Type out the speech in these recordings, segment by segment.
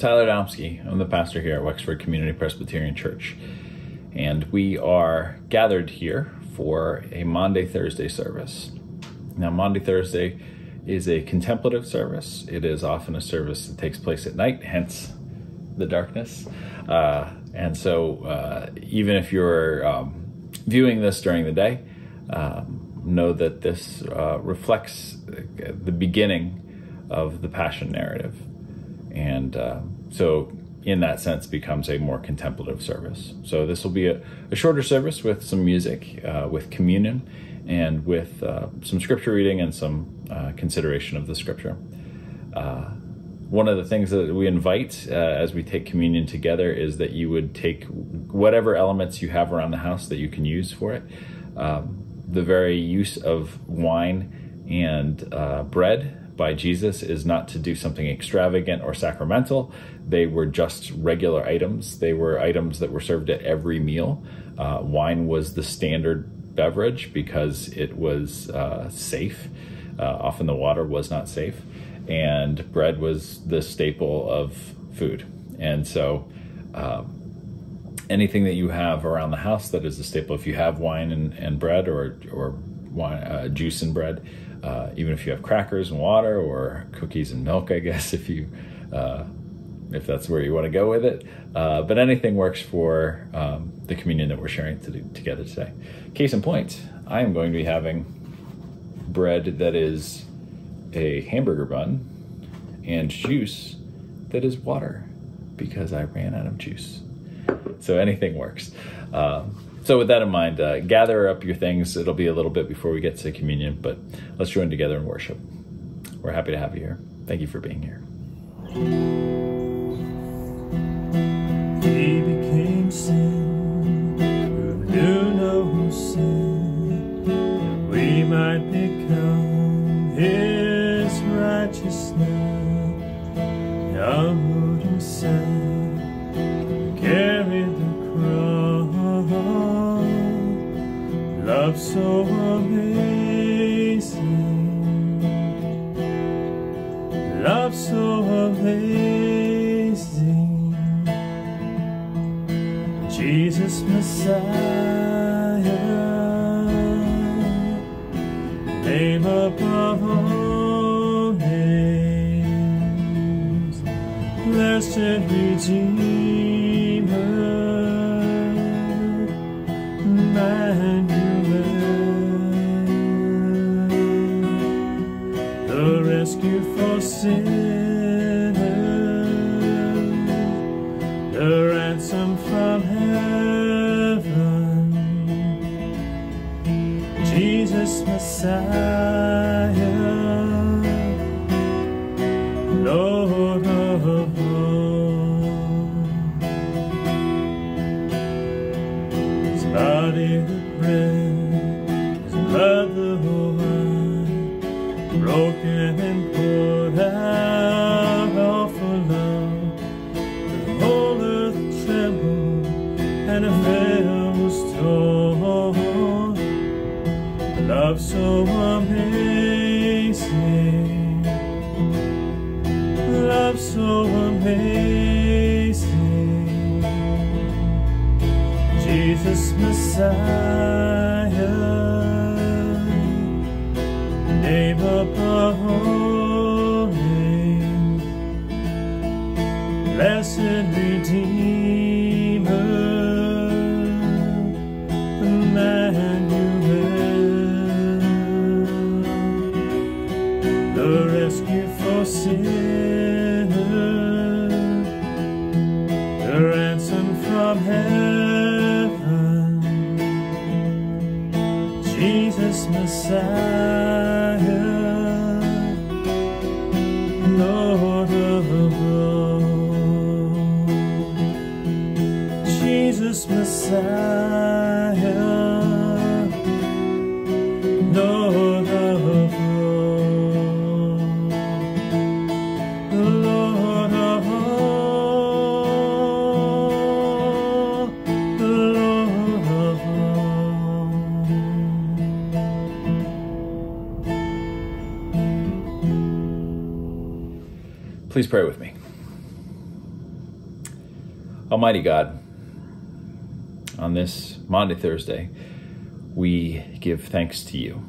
Tyler Domsky. I'm the pastor here at Wexford Community Presbyterian Church. And we are gathered here for a Maundy Thursday service. Now, Maundy Thursday is a contemplative service. It is often a service that takes place at night, hence the darkness. Uh, and so, uh, even if you're um, viewing this during the day, um, know that this uh, reflects the beginning of the Passion narrative and uh, so in that sense becomes a more contemplative service. So this will be a, a shorter service with some music, uh, with communion, and with uh, some scripture reading and some uh, consideration of the scripture. Uh, one of the things that we invite uh, as we take communion together is that you would take whatever elements you have around the house that you can use for it. Um, the very use of wine and bread by Jesus is not to do something extravagant or sacramental. They were just regular items. They were items that were served at every meal. Uh, wine was the standard beverage because it was uh, safe. Uh, often the water was not safe. And bread was the staple of food. And so, um, anything that you have around the house that is a staple, if you have wine and, and bread or, or wine, uh, juice and bread, uh, even if you have crackers and water or cookies and milk, I guess if you uh, if that's where you want to go with it. Uh, but anything works for um, the communion that we're sharing to together today. Case in point, I am going to be having bread that is a hamburger bun and juice that is water because I ran out of juice. So anything works. Um, so, with that in mind, uh, gather up your things. It'll be a little bit before we get to communion, but let's join together in worship. We're happy to have you here. Thank you for being here. Jesus Messiah, Lord Jesus Messiah. Please pray with me. Almighty God, on this Maundy Thursday, we give thanks to you.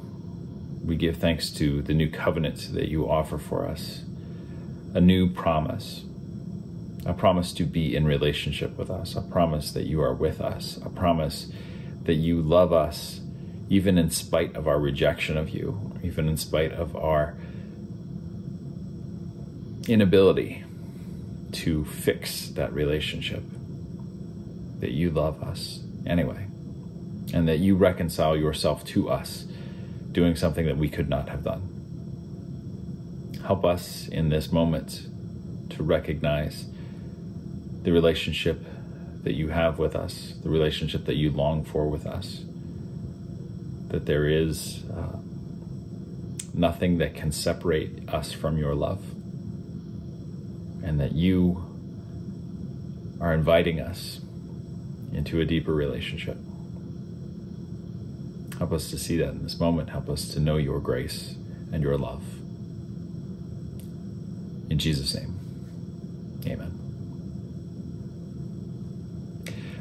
We give thanks to the new covenant that you offer for us, a new promise, a promise to be in relationship with us, a promise that you are with us, a promise that you love us even in spite of our rejection of you, even in spite of our inability to fix that relationship, that you love us anyway, and that you reconcile yourself to us, doing something that we could not have done. Help us in this moment to recognize the relationship that you have with us, the relationship that you long for with us, that there is uh, nothing that can separate us from your love, and that you are inviting us into a deeper relationship. Help us to see that in this moment. Help us to know your grace and your love. In Jesus' name, amen.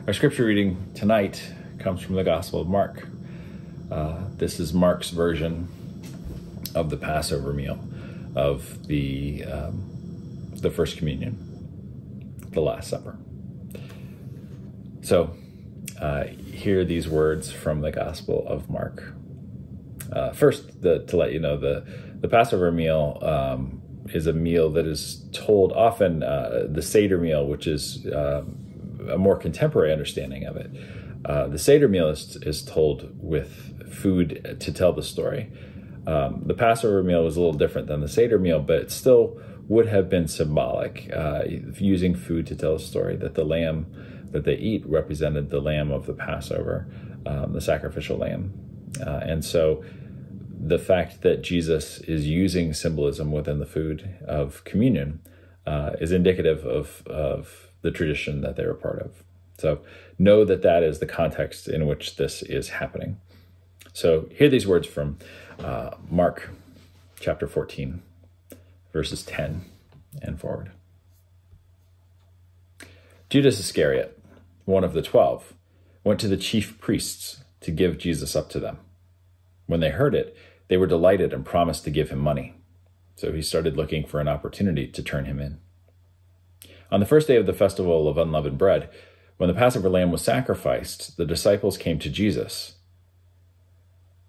Our scripture reading tonight comes from the Gospel of Mark. Uh, this is Mark's version of the Passover meal, of the um, the First Communion, the Last Supper. So, uh, hear these words from the Gospel of Mark. Uh, first, the, to let you know, the the Passover meal um, is a meal that is told often uh, the Seder meal, which is um, a more contemporary understanding of it. Uh, the Seder meal is, is told with food to tell the story. Um, the Passover meal was a little different than the Seder meal, but it still would have been symbolic, uh, using food to tell a story that the lamb that they eat represented the lamb of the Passover, um, the sacrificial lamb. Uh, and so the fact that Jesus is using symbolism within the food of communion uh, is indicative of, of the tradition that they were part of. So know that that is the context in which this is happening. So hear these words from uh, Mark chapter 14, verses 10 and forward. Judas Iscariot, one of the twelve, went to the chief priests to give Jesus up to them. When they heard it, they were delighted and promised to give him money. So he started looking for an opportunity to turn him in. On the first day of the festival of unleavened bread, when the Passover lamb was sacrificed, the disciples came to Jesus.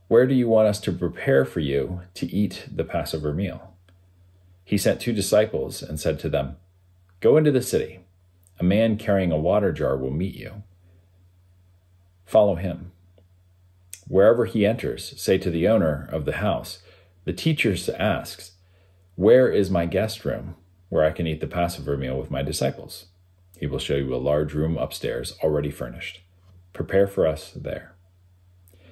Where do you want us to prepare for you to eat the Passover meal? He sent two disciples and said to them, Go into the city. A man carrying a water jar will meet you. Follow him. Wherever he enters, say to the owner of the house, The teacher asks, Where is my guest room, where I can eat the Passover meal with my disciples? He will show you a large room upstairs, already furnished. Prepare for us there.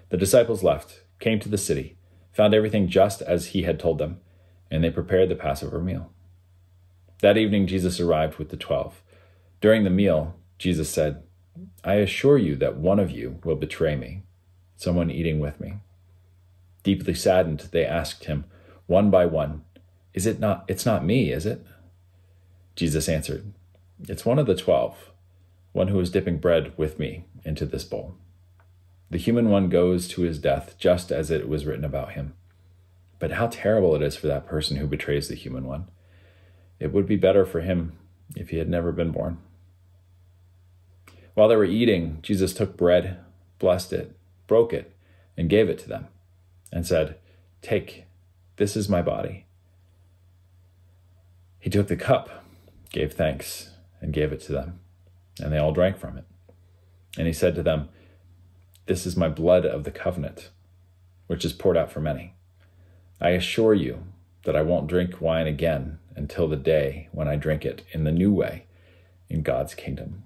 The disciples left, came to the city, found everything just as he had told them, and they prepared the Passover meal. That evening, Jesus arrived with the twelve. During the meal, Jesus said, I assure you that one of you will betray me, someone eating with me. Deeply saddened, they asked him, one by one, Is it not, it's not me, is it? Jesus answered, It's one of the twelve, one who is dipping bread with me into this bowl. The human one goes to his death just as it was written about him. But how terrible it is for that person who betrays the human one. It would be better for him if he had never been born. While they were eating, Jesus took bread, blessed it, broke it, and gave it to them, and said, Take, this is my body. He took the cup, gave thanks, and gave it to them, and they all drank from it. And he said to them, This is my blood of the covenant, which is poured out for many. I assure you that I won't drink wine again until the day when I drink it in the new way in God's kingdom.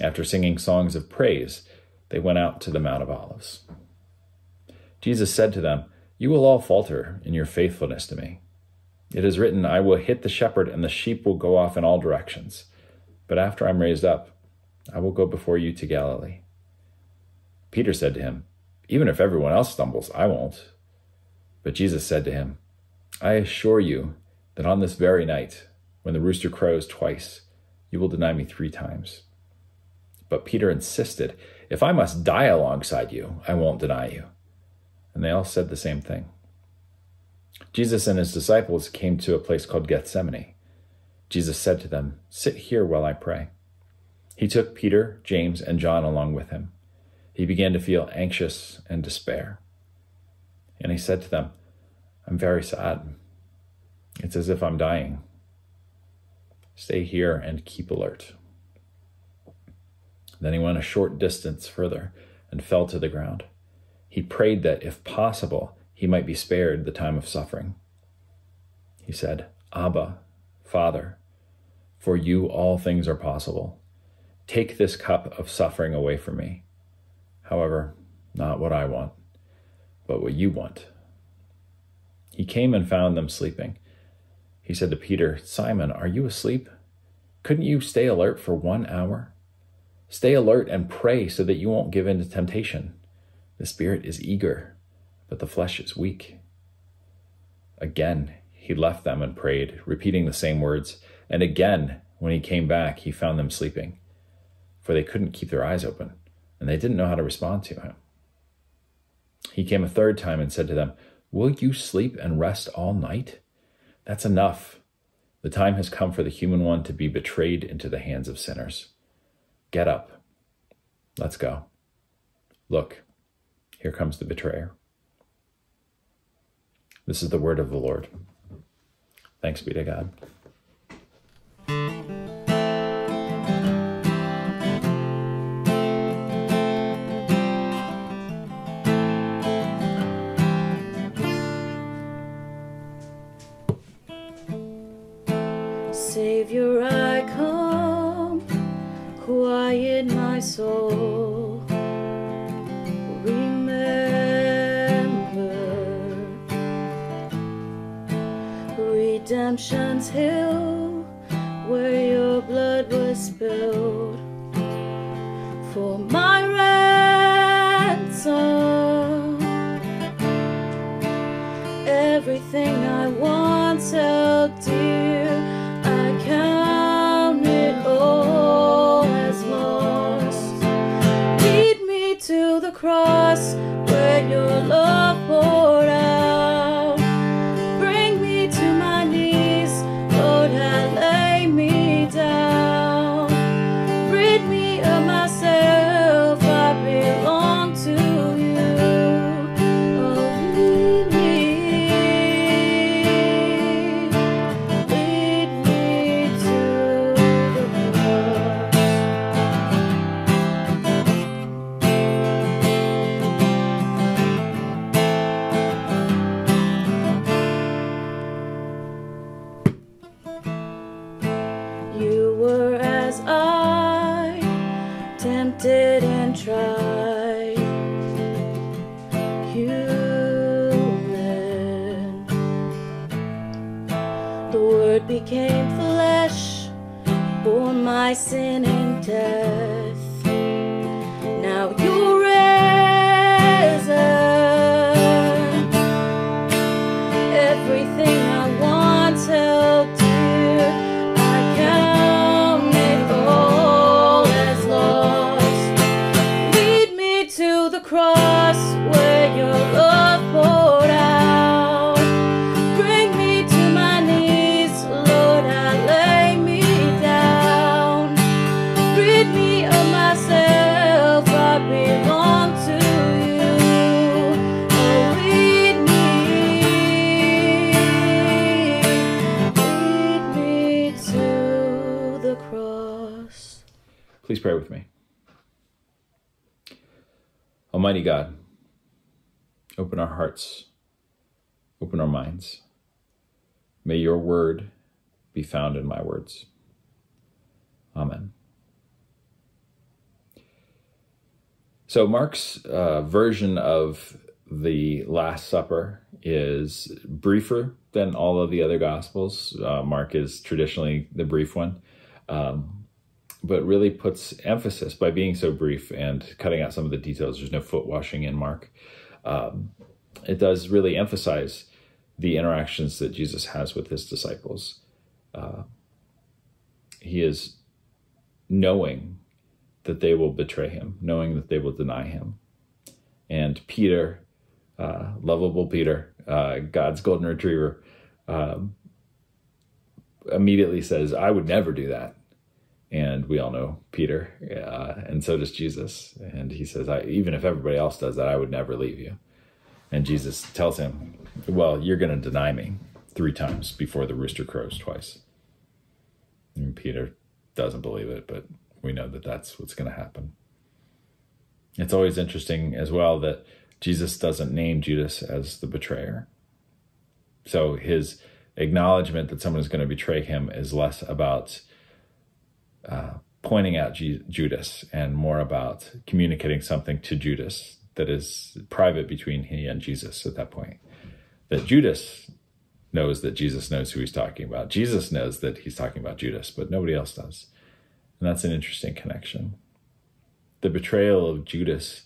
After singing songs of praise, they went out to the Mount of Olives. Jesus said to them, You will all falter in your faithfulness to me. It is written, I will hit the shepherd, and the sheep will go off in all directions. But after I'm raised up, I will go before you to Galilee. Peter said to him, Even if everyone else stumbles, I won't. But Jesus said to him, I assure you that on this very night, when the rooster crows twice, you will deny me three times. But Peter insisted, If I must die alongside you, I won't deny you. And they all said the same thing. Jesus and his disciples came to a place called Gethsemane. Jesus said to them, Sit here while I pray. He took Peter, James, and John along with him. He began to feel anxious and despair. And he said to them, I'm very sad. It's as if I'm dying. Stay here and keep alert. Then he went a short distance further and fell to the ground. He prayed that, if possible, he might be spared the time of suffering. He said, Abba, Father, for you all things are possible. Take this cup of suffering away from me. However, not what I want, but what you want. He came and found them sleeping. He said to Peter, Simon, are you asleep? Couldn't you stay alert for one hour? Stay alert and pray so that you won't give in to temptation. The spirit is eager, but the flesh is weak. Again, he left them and prayed, repeating the same words. And again, when he came back, he found them sleeping, for they couldn't keep their eyes open, and they didn't know how to respond to him. He came a third time and said to them, Will you sleep and rest all night? That's enough. The time has come for the human one to be betrayed into the hands of sinners. Get up. Let's go. Look, here comes the betrayer. This is the word of the Lord. Thanks be to God. Redemption's hill Please pray with me. Almighty God, open our hearts, open our minds. May your word be found in my words. Amen. So, Mark's uh, version of the Last Supper is briefer than all of the other Gospels. Uh, Mark is traditionally the brief one. Um, but really puts emphasis by being so brief and cutting out some of the details. There's no foot washing in Mark. Um, it does really emphasize the interactions that Jesus has with his disciples. Uh, he is knowing that they will betray him, knowing that they will deny him. And Peter, uh, lovable Peter, uh, God's golden retriever, um, immediately says, I would never do that. And we all know Peter, uh, and so does Jesus. And he says, even if everybody else does that, I would never leave you. And Jesus tells him, Well, you're going to deny me three times before the rooster crows twice. And Peter doesn't believe it, but we know that that's what's going to happen. It's always interesting as well that Jesus doesn't name Judas as the betrayer. So his acknowledgement that someone is going to betray him is less about uh, pointing out G- Judas and more about communicating something to Judas that is private between he and Jesus at that point. That Judas knows that Jesus knows who he's talking about. Jesus knows that he's talking about Judas, but nobody else does. And that's an interesting connection. The betrayal of Judas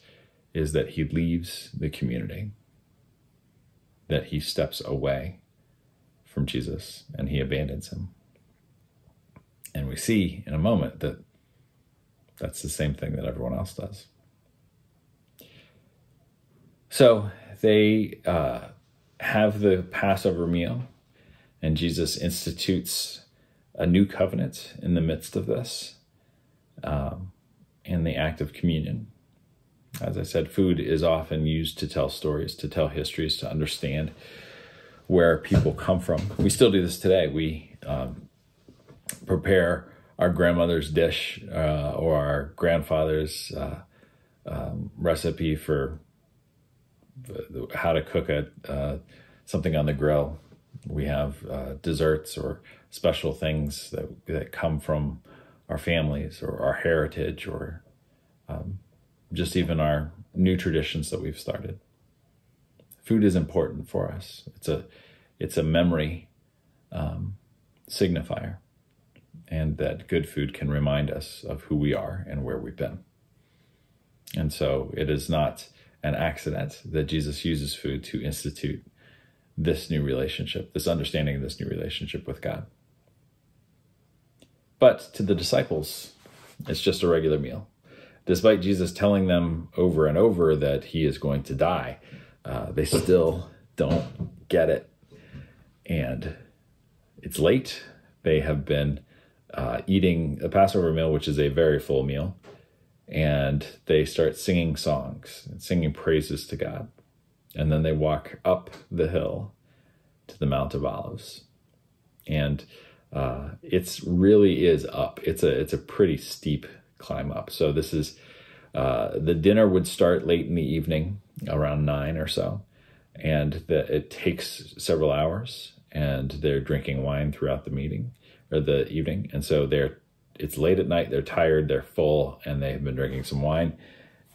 is that he leaves the community, that he steps away from Jesus and he abandons him. And we see in a moment that that's the same thing that everyone else does. So they uh, have the Passover meal, and Jesus institutes a new covenant in the midst of this um, and the act of communion. As I said, food is often used to tell stories, to tell histories, to understand where people come from. We still do this today. We um, prepare our grandmother's dish uh, or our grandfather's uh, um, recipe for how to cook a, uh, something on the grill. We have uh, desserts or special things that, that come from our families or our heritage or um, just even our new traditions that we've started. Food is important for us. It's a it's a memory um, signifier, and that good food can remind us of who we are and where we've been. And so it is not an accident that Jesus uses food to institute this new relationship, this understanding of this new relationship with God. But to the disciples, it's just a regular meal. Despite Jesus telling them over and over that he is going to die, uh, they still don't get it. And it's late. They have been uh, eating a Passover meal, which is a very full meal, and they start singing songs and singing praises to God. And then they walk up the hill to the Mount of Olives. And uh, it's really is up. It's a it's a pretty steep climb up. So this is uh, the dinner would start late in the evening, around nine or so, and the, it takes several hours. And they're drinking wine throughout the meeting or the evening, and so they're it's late at night. They're tired. They're full, and they have been drinking some wine,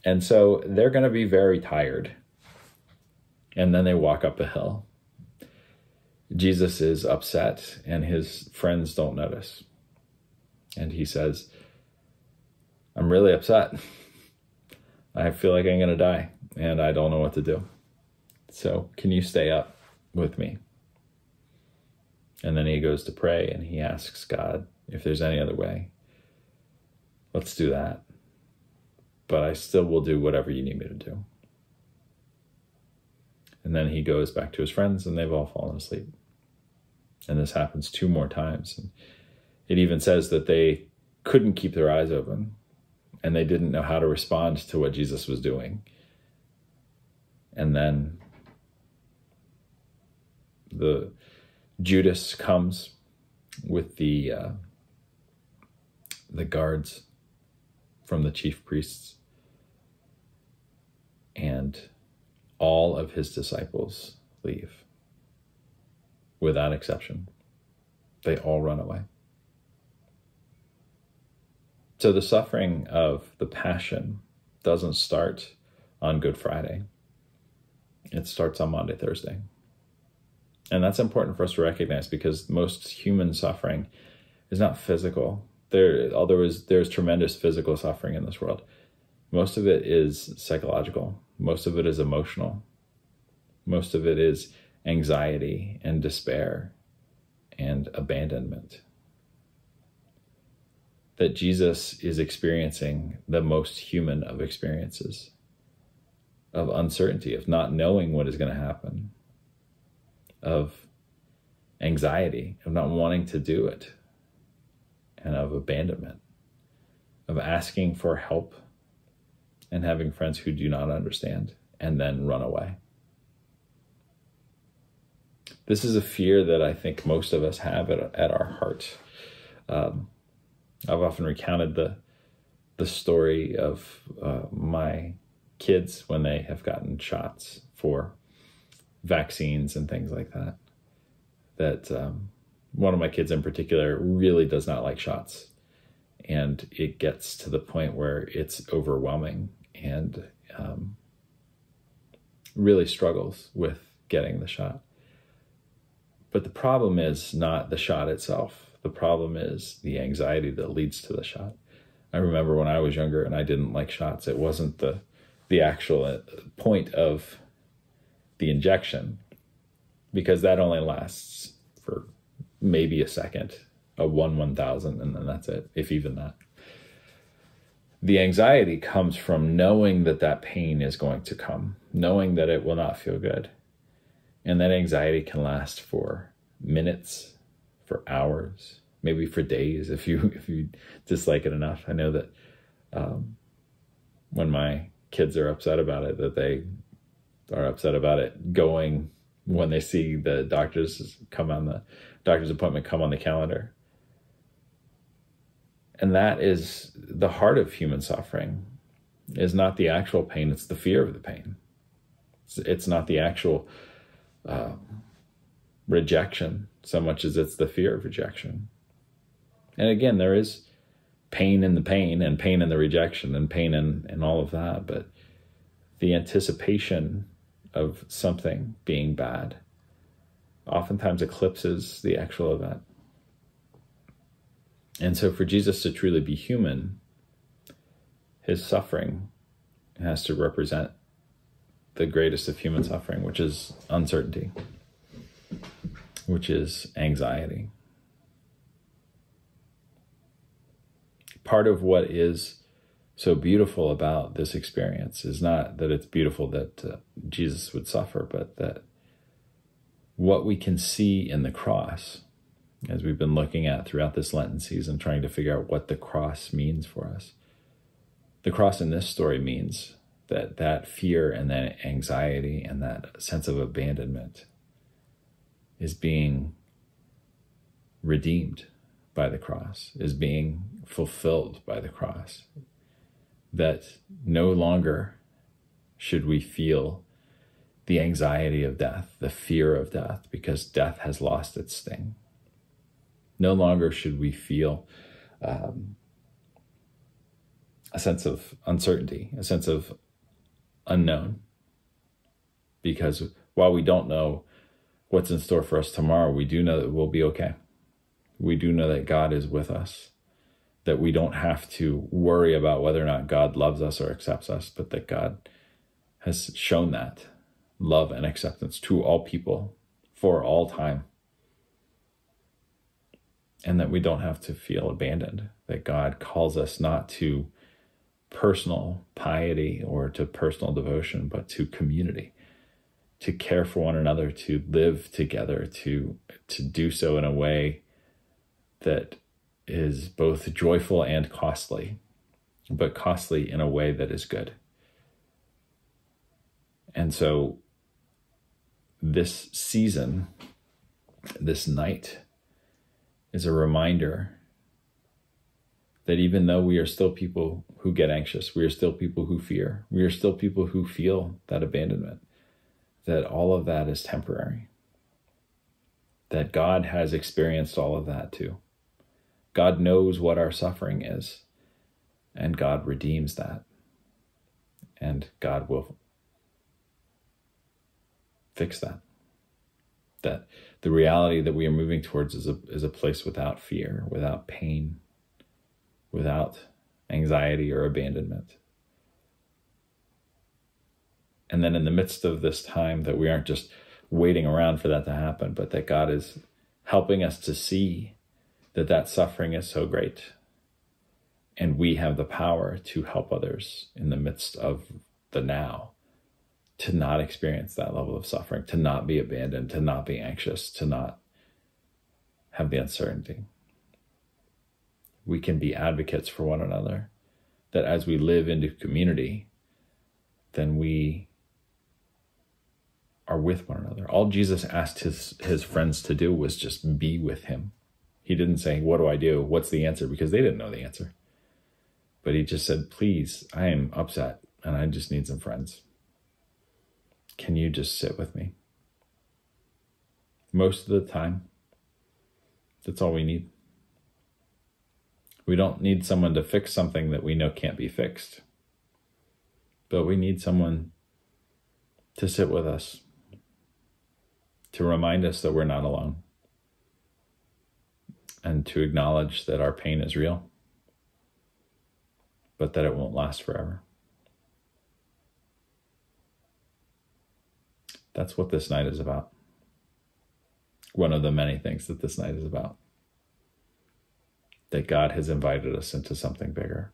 and so they're going to be very tired. And then they walk up the hill Jesus is upset and his friends don't notice. And he says, I'm really upset. I feel like I'm going to die and I don't know what to do. So, can you stay up with me? And then he goes to pray and he asks God if there's any other way. Let's do that. But I still will do whatever you need me to do. And then he goes back to his friends and they've all fallen asleep. And this happens two more times. And it even says that they couldn't keep their eyes open and they didn't know how to respond to what Jesus was doing. And then the Judas comes with the uh, the guards from the chief priests and all of his disciples leave without exception. They all run away. So the suffering of the passion doesn't start on Good Friday. It starts on Maundy Thursday. And that's important for us to recognize because most human suffering is not physical. There, although there's, there's tremendous physical suffering in this world, most of it is psychological. Most of it is emotional. Most of it is anxiety and despair and abandonment. that Jesus is experiencing the most human of experiences of uncertainty, of not knowing what is going to happen, of anxiety, of not wanting to do it, and of abandonment, of asking for help and having friends who do not understand and then run away. This is a fear that I think most of us have at, at our heart. Um, I've often recounted the the story of uh, my kids when they have gotten shots for vaccines and things like that. That um, one of my kids in particular really does not like shots, and it gets to the point where it's overwhelming and um, really struggles with getting the shot. But the problem is not the shot itself. The problem is the anxiety that leads to the shot. I remember when I was younger and I didn't like shots, it wasn't the the actual uh, point of the injection because that only lasts for maybe a second, a one one thousand, and then that's it, if even that. The anxiety comes from knowing that that pain is going to come, knowing that it will not feel good, and that anxiety can last for minutes, for hours, maybe for days if you if you dislike it enough. I know that um, when my kids are upset about it, that they are upset about it going when they see the doctors come on the doctor's appointment come on the calendar. And that is the heart of human suffering is not the actual pain, it's the fear of the pain. It's, it's not the actual uh, rejection so much as it's the fear of rejection. And again, there is pain in the pain and pain in the rejection and pain in, in all of that, but the anticipation of something being bad oftentimes eclipses the actual event. And so, for Jesus to truly be human, his suffering has to represent the greatest of human suffering, which is uncertainty, which is anxiety. Part of what is so beautiful about this experience is not that it's beautiful that uh, Jesus would suffer, but that what we can see in the cross, as we've been looking at throughout this Lenten season, trying to figure out what the cross means for us. The cross in this story means that that fear and that anxiety and that sense of abandonment is being redeemed by the cross, is being fulfilled by the cross. That no longer should we feel the anxiety of death, the fear of death, because death has lost its sting. No longer should we feel um, a sense of uncertainty, a sense of unknown. Because while we don't know what's in store for us tomorrow, we do know that we'll be okay. We do know that God is with us, that we don't have to worry about whether or not God loves us or accepts us, but that God has shown that love and acceptance to all people for all time. And that we don't have to feel abandoned, that God calls us not to personal piety or to personal devotion, but to community, to care for one another, to live together, to, to do so in a way that is both joyful and costly, but costly in a way that is good. And so this season, this night, is a reminder that even though we are still people who get anxious, we are still people who fear, we are still people who feel that abandonment, that all of that is temporary. That God has experienced all of that too. God knows what our suffering is, and God redeems that. And God will fix that. That the reality that we are moving towards is a, is a place without fear, without pain, without anxiety or abandonment. And then in the midst of this time, that we aren't just waiting around for that to happen, but that God is helping us to see that that suffering is so great And we have the power to help others in the midst of the now to not experience that level of suffering, to not be abandoned, to not be anxious, to not have the uncertainty. We can be advocates for one another. That as we live into community, then we are with one another. All Jesus asked his, his friends to do was just be with him. He didn't say, What do I do? What's the answer? Because they didn't know the answer. But he just said, Please, I am upset and I just need some friends. Can you just sit with me? Most of the time, that's all we need. We don't need someone to fix something that we know can't be fixed, but we need someone to sit with us, to remind us that we're not alone, and to acknowledge that our pain is real, but that it won't last forever. That's what this night is about. One of the many things that this night is about. That God has invited us into something bigger.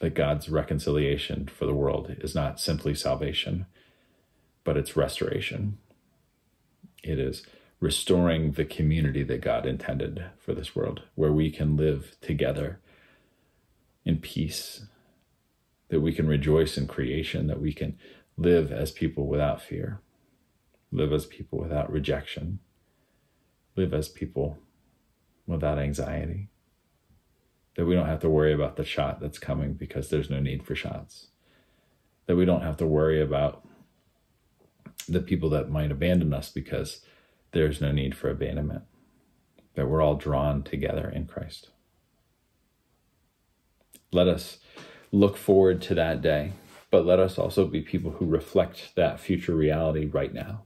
That God's reconciliation for the world is not simply salvation, but it's restoration. It is restoring the community that God intended for this world, where we can live together in peace, that we can rejoice in creation, that we can live as people without fear, live as people without rejection, live as people without anxiety. That we don't have to worry about the shot that's coming because there's no need for shots. That we don't have to worry about the people that might abandon us because there's no need for abandonment. That we're all drawn together in Christ. Let us look forward to that day but let us also be people who reflect that future reality right now.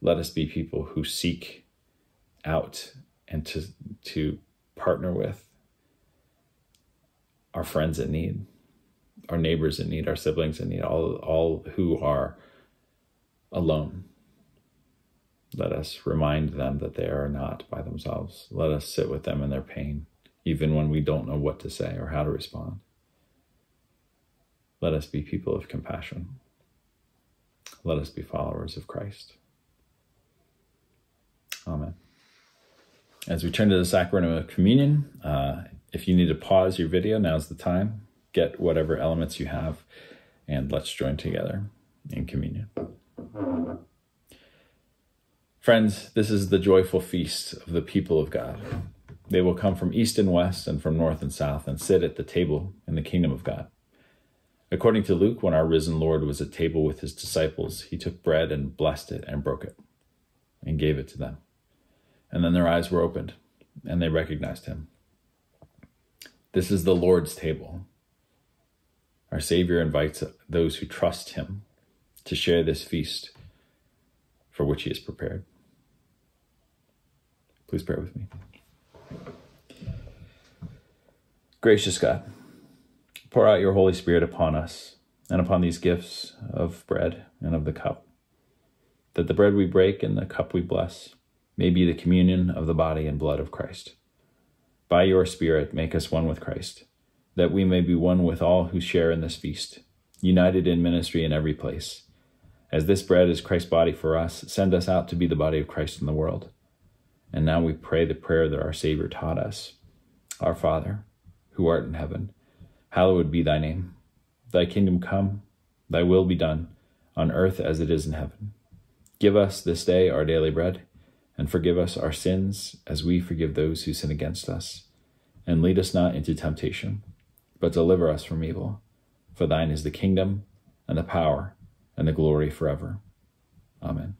Let us be people who seek out and to, to partner with our friends in need, our neighbors in need, our siblings in need, all, all who are alone. Let us remind them that they are not by themselves. Let us sit with them in their pain, even when we don't know what to say or how to respond. Let us be people of compassion. Let us be followers of Christ. Amen. As we turn to the sacrament of communion, uh, if you need to pause your video, now's the time. Get whatever elements you have, and let's join together in communion. Friends, this is the joyful feast of the people of God. They will come from east and west and from north and south and sit at the table in the kingdom of God. According to Luke, when our risen Lord was at table with his disciples, he took bread and blessed it and broke it and gave it to them. And then their eyes were opened and they recognized him. This is the Lord's table. Our Savior invites those who trust him to share this feast for which he is prepared. Please pray with me. Gracious God, Pour out your Holy Spirit upon us and upon these gifts of bread and of the cup, that the bread we break and the cup we bless may be the communion of the body and blood of Christ. By your Spirit, make us one with Christ, that we may be one with all who share in this feast, united in ministry in every place. As this bread is Christ's body for us, send us out to be the body of Christ in the world. And now we pray the prayer that our Savior taught us Our Father, who art in heaven, Hallowed be thy name. Thy kingdom come, thy will be done, on earth as it is in heaven. Give us this day our daily bread, and forgive us our sins as we forgive those who sin against us. And lead us not into temptation, but deliver us from evil. For thine is the kingdom, and the power, and the glory forever. Amen.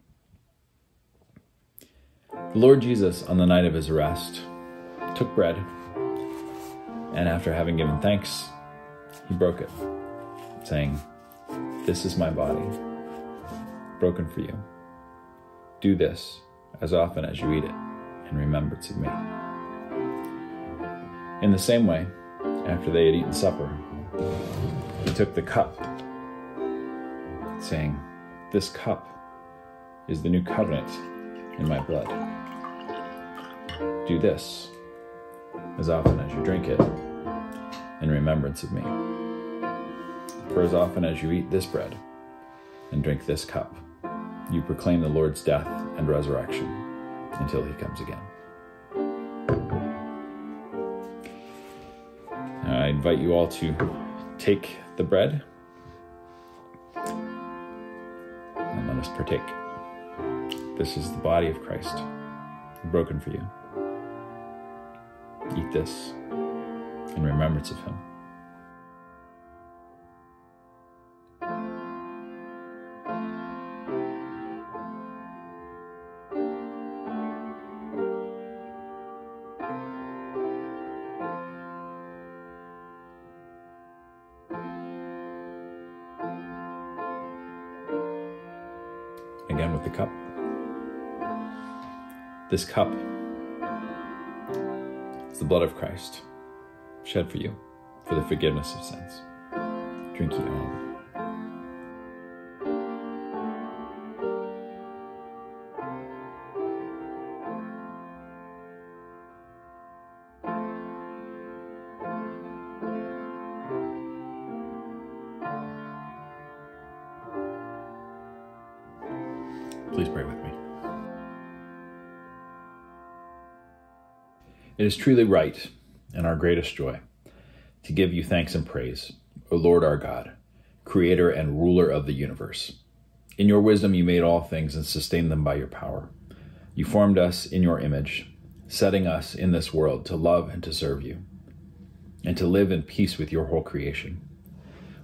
The Lord Jesus, on the night of his arrest, took bread, and after having given thanks, he broke it, saying, This is my body, broken for you. Do this as often as you eat it in remembrance of me. In the same way, after they had eaten supper, he took the cup, saying, This cup is the new covenant in my blood. Do this as often as you drink it in remembrance of me. For as often as you eat this bread and drink this cup, you proclaim the Lord's death and resurrection until he comes again. I invite you all to take the bread and let us partake. This is the body of Christ, broken for you. Eat this in remembrance of him. Again with the cup. This cup is the blood of Christ shed for you for the forgiveness of sins. Drink ye all. It is truly right and our greatest joy to give you thanks and praise, O Lord our God, creator and ruler of the universe. In your wisdom, you made all things and sustained them by your power. You formed us in your image, setting us in this world to love and to serve you, and to live in peace with your whole creation.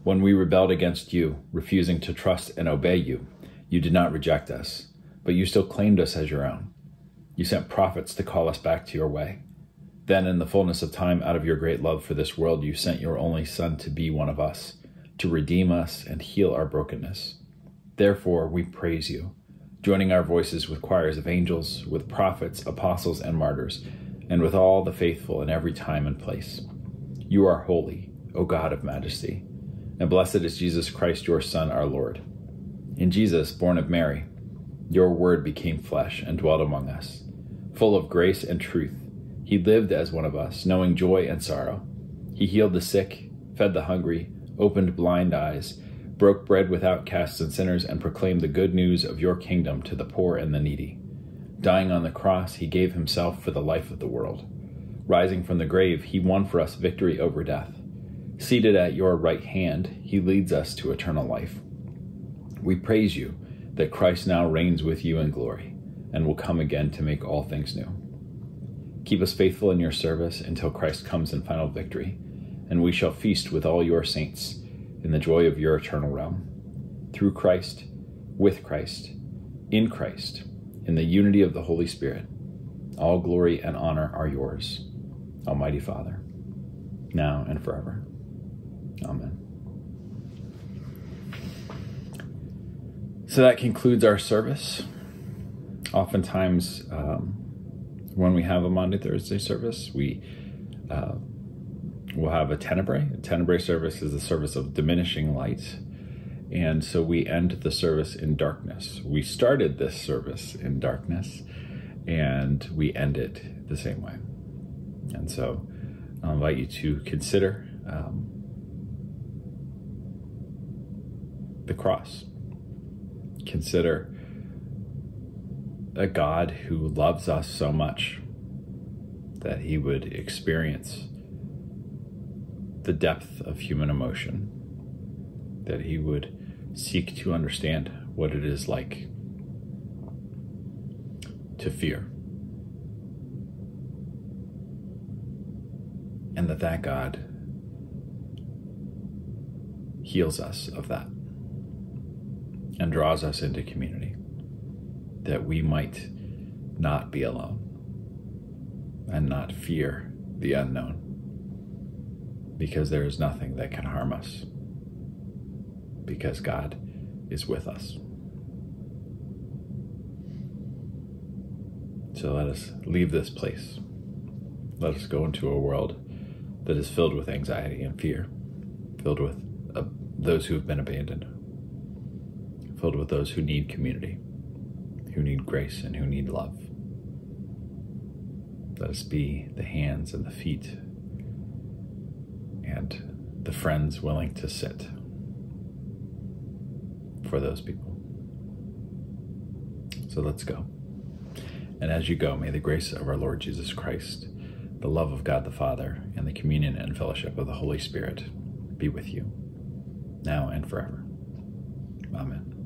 When we rebelled against you, refusing to trust and obey you, you did not reject us, but you still claimed us as your own. You sent prophets to call us back to your way. Then, in the fullness of time, out of your great love for this world, you sent your only Son to be one of us, to redeem us and heal our brokenness. Therefore, we praise you, joining our voices with choirs of angels, with prophets, apostles, and martyrs, and with all the faithful in every time and place. You are holy, O God of majesty, and blessed is Jesus Christ, your Son, our Lord. In Jesus, born of Mary, your word became flesh and dwelt among us, full of grace and truth. He lived as one of us, knowing joy and sorrow. He healed the sick, fed the hungry, opened blind eyes, broke bread with outcasts and sinners, and proclaimed the good news of your kingdom to the poor and the needy. Dying on the cross, he gave himself for the life of the world. Rising from the grave, he won for us victory over death. Seated at your right hand, he leads us to eternal life. We praise you that Christ now reigns with you in glory and will come again to make all things new. Keep us faithful in your service until Christ comes in final victory, and we shall feast with all your saints in the joy of your eternal realm. Through Christ, with Christ, in Christ, in the unity of the Holy Spirit, all glory and honor are yours, Almighty Father, now and forever. Amen. So that concludes our service. Oftentimes, um, when we have a Maundy Thursday service, we uh, will have a tenebrae. A tenebrae service is a service of diminishing light, and so we end the service in darkness. We started this service in darkness, and we end it the same way. And so, I'll invite you to consider um, the cross. Consider a God who loves us so much that he would experience the depth of human emotion, that he would seek to understand what it is like to fear. And that that God heals us of that and draws us into community that we might not be alone and not fear the unknown because there is nothing that can harm us because God is with us. So let us leave this place. Let us go into a world that is filled with anxiety and fear, filled with uh, those who have been abandoned, filled with those who need community who need grace and who need love. Let us be the hands and the feet and the friends willing to sit for those people. So let's go. And as you go, may the grace of our Lord Jesus Christ, the love of God the Father, and the communion and fellowship of the Holy Spirit be with you, now and forever. Amen.